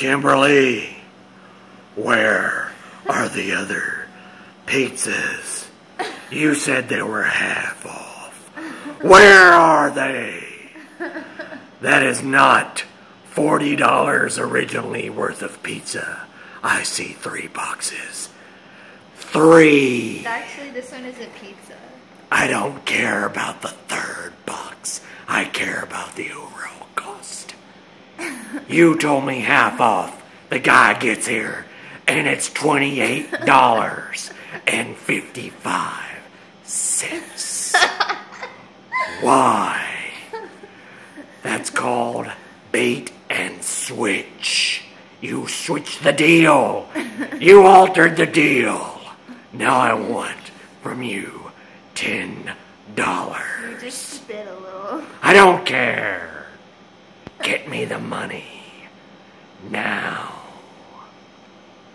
Kimberly, where are the other pizzas? You said they were half off. Where are they? That is not $40 originally worth of pizza. I see three boxes. Three. Actually, this one isn't pizza. I don't care about the third box. I care about the overall. You told me half off. The guy gets here, and it's $28 and 55 cents. Why? That's called bait and switch. You switched the deal. You altered the deal. Now I want from you ten dollars. You just spit a little. I don't care. Get me the money. Now.